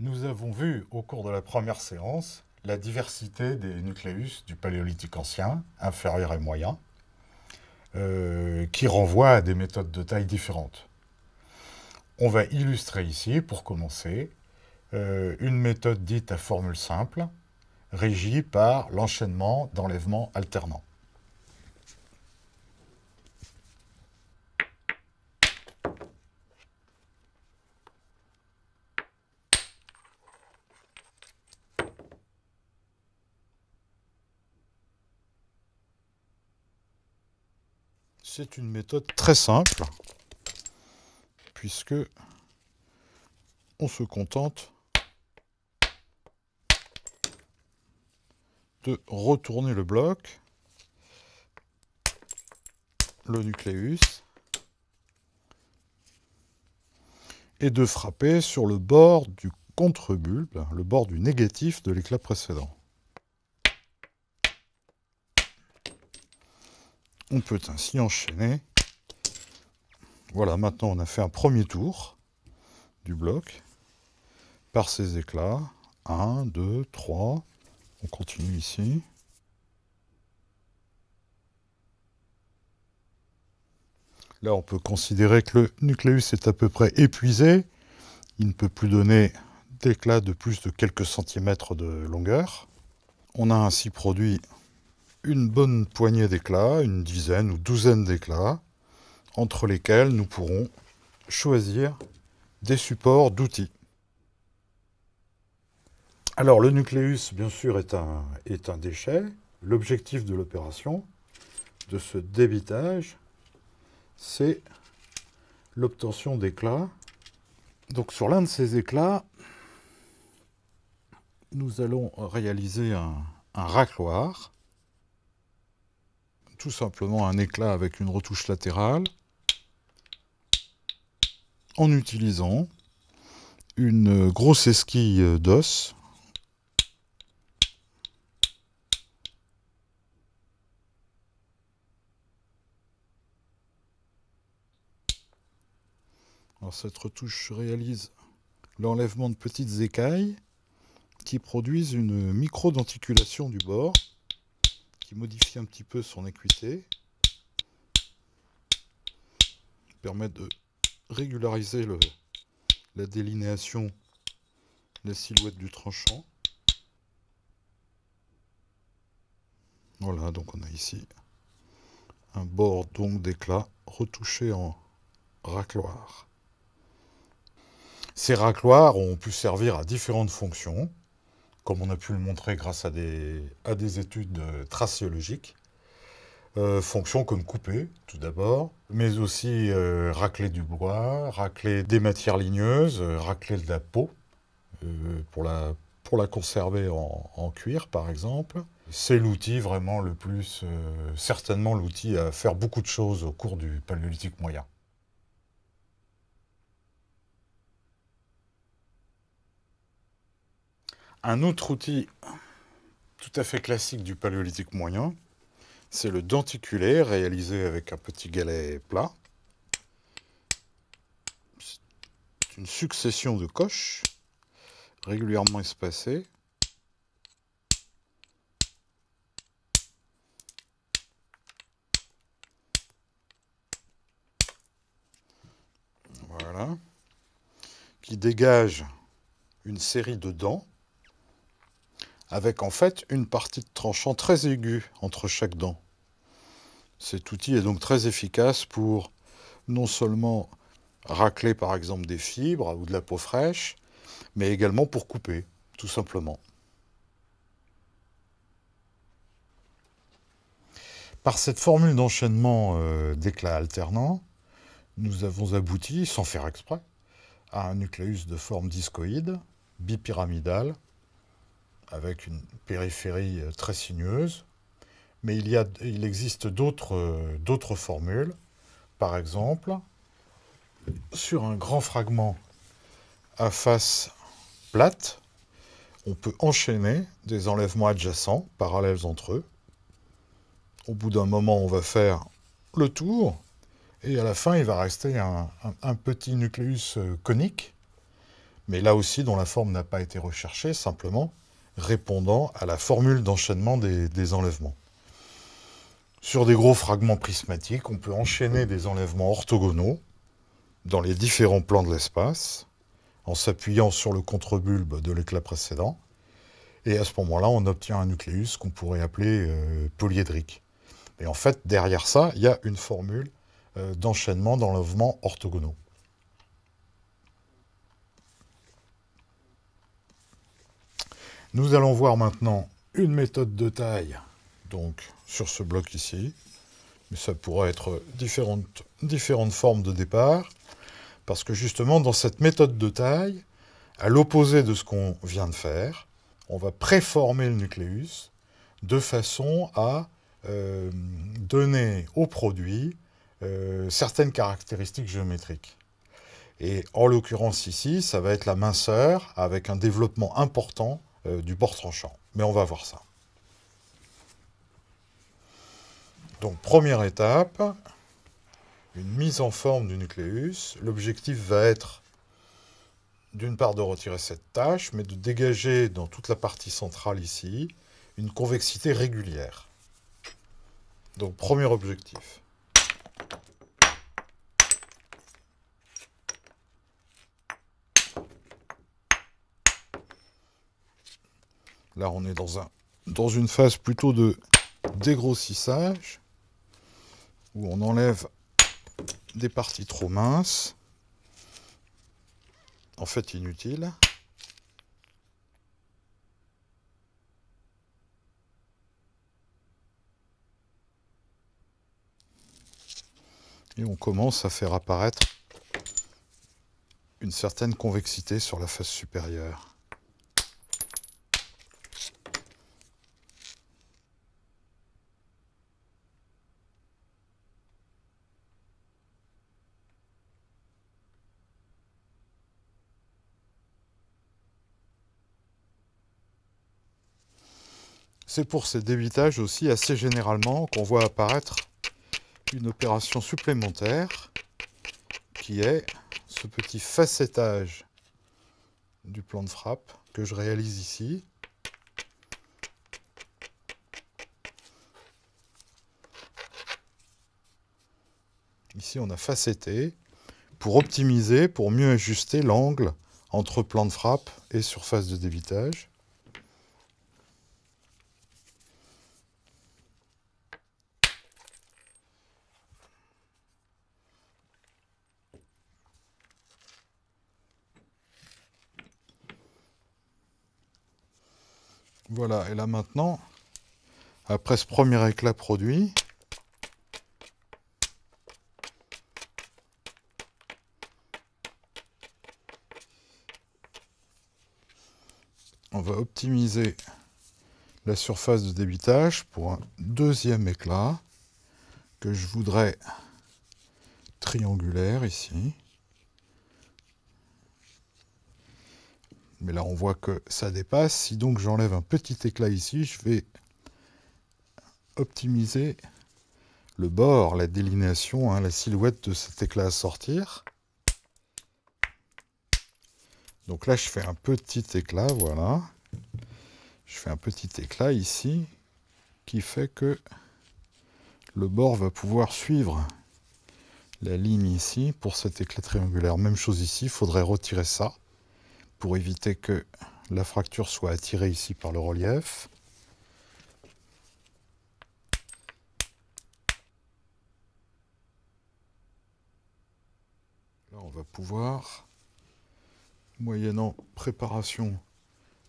Nous avons vu au cours de la première séance la diversité des nucléus du paléolithique ancien, inférieur et moyen, euh, qui renvoient à des méthodes de taille différentes. On va illustrer ici, pour commencer, euh, une méthode dite à formule simple, régie par l'enchaînement d'enlèvement alternant. C'est une méthode très simple, puisque on se contente de retourner le bloc, le nucléus, et de frapper sur le bord du contre-bulbe, le bord du négatif de l'éclat précédent. On peut ainsi enchaîner. Voilà, maintenant on a fait un premier tour du bloc par ces éclats. 1, 2, 3. On continue ici. Là, on peut considérer que le nucléus est à peu près épuisé. Il ne peut plus donner d'éclat de plus de quelques centimètres de longueur. On a ainsi produit une bonne poignée d'éclats, une dizaine ou douzaine d'éclats, entre lesquels nous pourrons choisir des supports d'outils. Alors le nucléus, bien sûr, est un, déchet. L'objectif de l'opération, de ce débitage, c'est l'obtention d'éclats. Donc sur l'un de ces éclats, nous allons réaliser un racloir tout simplement un éclat avec une retouche latérale. En utilisant une grosse esquille d'os. Cette retouche réalise l'enlèvement de petites écailles qui produisent une micro-denticulation du bord qui modifie un petit peu son équité. Permet de régulariser la délinéation, la silhouette du tranchant. Voilà, donc on a ici un bord donc d'éclat retouché en racloir. Ces racloirs ont pu servir à différentes fonctions comme on a pu le montrer grâce à des, études tracéologiques. Euh, fonctions comme couper, tout d'abord, mais aussi euh, racler du bois, racler des matières ligneuses, euh, racler de la peau, pour, la, conserver en cuir, par exemple. C'est l'outil vraiment le plus, certainement l'outil à faire beaucoup de choses au cours du paléolithique moyen. Un autre outil tout à fait classique du paléolithique moyen, c'est le denticulé réalisé avec un petit galet plat. C'est une succession de coches régulièrement espacées. Qui dégage une série de dents avec en fait une partie de tranchant très aiguë entre chaque dent. Cet outil est donc très efficace pour non seulement racler par exemple des fibres ou de la peau fraîche, mais également pour couper, tout simplement. Par cette formule d'enchaînement euh, d'éclats alternants, nous avons abouti, sans faire exprès, à un nucléus de forme discoïde, bipyramidal, avec une périphérie euh, très sinueuse. Mais il, existe euh, d'autres formules. Par exemple, sur un grand fragment à face plate, on peut enchaîner des enlèvements adjacents, parallèles entre eux. Au bout d'un moment, on va faire le tour, et à la fin, il va rester un, un petit nucléus euh, conique, mais là aussi dont la forme n'a pas été recherchée, simplement répondant à la formule d'enchaînement des, enlèvements. Sur des gros fragments prismatiques, on peut enchaîner des enlèvements orthogonaux dans les différents plans de l'espace, en s'appuyant sur le contre-bulbe de l'éclat précédent, et à ce moment-là, on obtient un nucléus qu'on pourrait appeler euh, polyédrique. Et en fait, derrière ça, il y a une formule euh, d'enchaînement d'enlèvements orthogonaux. Nous allons voir maintenant une méthode de taille, donc sur ce bloc ici, mais ça pourrait être différentes, formes de départ, parce que justement dans cette méthode de taille, à l'opposé de ce qu'on vient de faire, on va préformer le nucléus de façon à euh, donner au produit euh, certaines caractéristiques géométriques. Et en l'occurrence ici, ça va être la minceur avec un développement important euh, du bord tranchant. Mais on va voir ça. Donc première étape, une mise en forme du nucléus. L'objectif va être d'une part de retirer cette tâche, mais de dégager dans toute la partie centrale ici une convexité régulière. Donc premier objectif. Là, on est dans, un, dans une phase plutôt de dégrossissage, où on enlève des parties trop minces, en fait inutiles. Et on commence à faire apparaître une certaine convexité sur la face supérieure. C'est pour ces débitages aussi assez généralement qu'on voit apparaître une opération supplémentaire qui est ce petit facettage du plan de frappe que je réalise ici. Ici, on a facetté pour optimiser, pour mieux ajuster l'angle entre plan de frappe et surface de débitage. Voilà, et là maintenant, après ce premier éclat produit, on va optimiser la surface de débitage pour un deuxième éclat que je voudrais triangulaire ici. Mais là, on voit que ça dépasse. Si donc j'enlève un petit éclat ici, je vais optimiser le bord, la délinéation, hein, la silhouette de cet éclat à sortir. Donc là, je fais un petit éclat, voilà. Je fais un petit éclat ici, qui fait que le bord va pouvoir suivre la ligne ici pour cet éclat triangulaire. Même chose ici, il faudrait retirer ça pour éviter que la fracture soit attirée ici par le relief. Là, on va pouvoir, moyennant préparation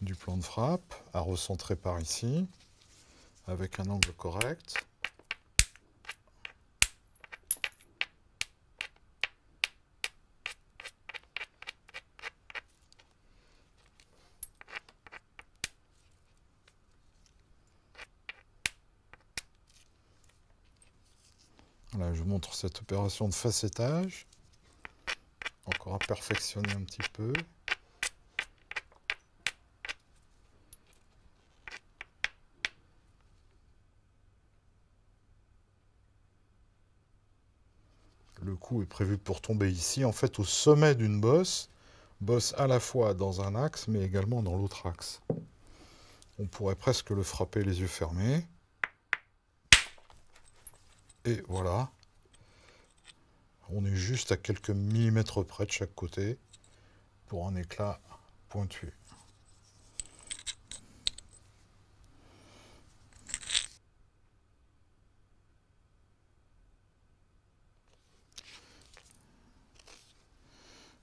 du plan de frappe, à recentrer par ici, avec un angle correct, je vous montre cette opération de facettage. Encore à perfectionner un petit peu. Le coup est prévu pour tomber ici, en fait au sommet d'une bosse, bosse à la fois dans un axe, mais également dans l'autre axe. On pourrait presque le frapper les yeux fermés. Et voilà. On est juste à quelques millimètres près de chaque côté pour un éclat pointu.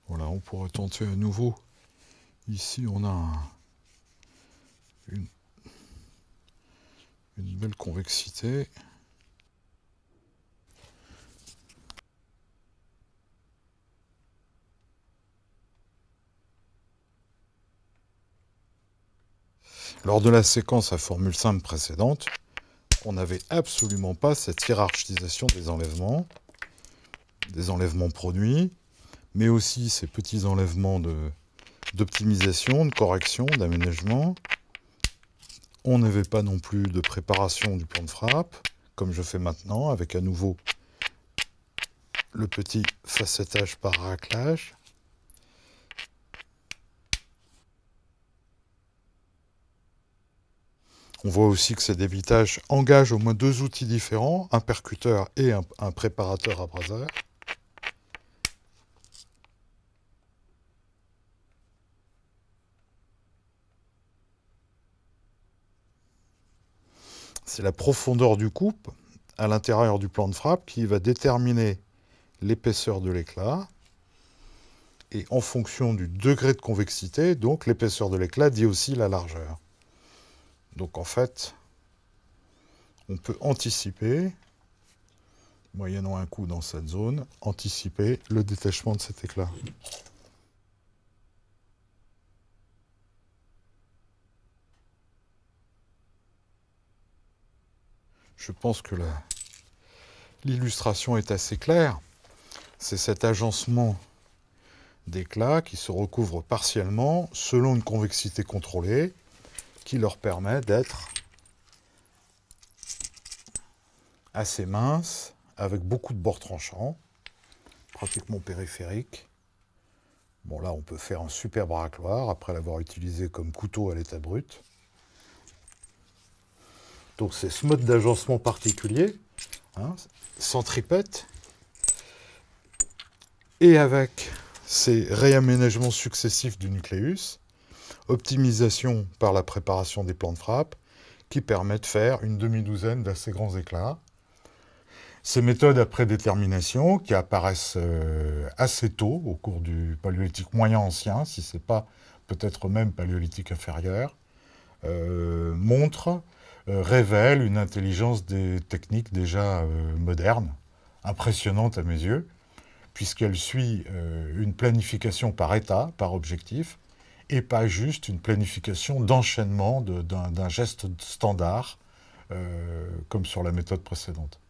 Voilà, on pourrait tenter à nouveau. Ici, on a une, une belle convexité. Lors de la séquence à formule simple précédente, on n'avait absolument pas cette hiérarchisation des enlèvements, des enlèvements produits, mais aussi ces petits enlèvements d'optimisation, de, correction, d'aménagement. On n'avait pas non plus de préparation du plan de frappe, comme je fais maintenant, avec à nouveau le petit facettage par raclage. On voit aussi que ces débitages engagent au moins deux outils différents, un percuteur et un, préparateur abraseur. C'est la profondeur du coupe à l'intérieur du plan de frappe qui va déterminer l'épaisseur de l'éclat. Et en fonction du degré de convexité, donc l'épaisseur de l'éclat dit aussi la largeur. Donc en fait, on peut anticiper, moyennant un coup dans cette zone, anticiper le détachement de cet éclat. Je pense que l'illustration est assez claire. C'est cet agencement d'éclat qui se recouvre partiellement selon une convexité contrôlée qui leur permet d'être assez minces, avec beaucoup de bords tranchants, pratiquement périphériques. Bon là on peut faire un super racloir après l'avoir utilisé comme couteau à l'état brut. Donc c'est ce mode d'agencement particulier, hein, sans tripette, et avec ces réaménagements successifs du nucléus, optimisation par la préparation des plans de frappe, qui permet de faire une demi-douzaine d'assez grands éclats. Ces méthodes à prédétermination, qui apparaissent euh, assez tôt au cours du paléolithique moyen ancien, si ce n'est pas peut-être même paléolithique inférieur, euh, montrent, euh, révèlent une intelligence des techniques déjà modernes, impressionnante à mes yeux, puisqu'elle suit une planification par état, par objectif, et pas juste une planification d'enchaînement d'un geste standard, euh, comme sur la méthode précédente.